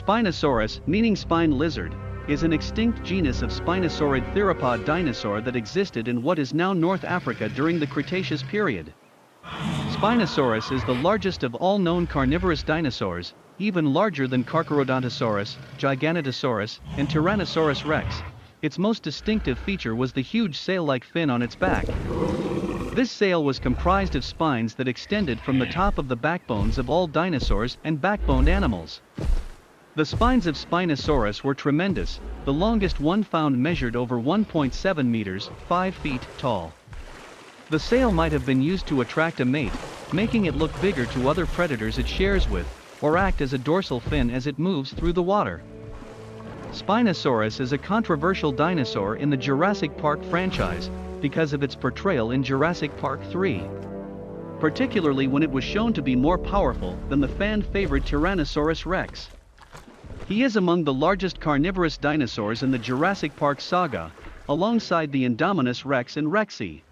Spinosaurus, meaning spine lizard, is an extinct genus of spinosaurid theropod dinosaur that existed in what is now North Africa during the Cretaceous period. Spinosaurus is the largest of all known carnivorous dinosaurs, even larger than Carcharodontosaurus, Giganotosaurus, and Tyrannosaurus rex. Its most distinctive feature was the huge sail-like fin on its back. This sail was comprised of spines that extended from the top of the backbones of all dinosaurs and backboned animals. The spines of Spinosaurus were tremendous, the longest one found measured over 1.7 meters, 5 feet, tall. The sail might have been used to attract a mate, making it look bigger to other predators it shares with, or act as a dorsal fin as it moves through the water. Spinosaurus is a controversial dinosaur in the Jurassic Park franchise, because of its portrayal in Jurassic Park 3. Particularly when it was shown to be more powerful than the fan-favorite Tyrannosaurus rex. He is among the largest carnivorous dinosaurs in the Jurassic Park saga, alongside the Indominus rex and Rexy.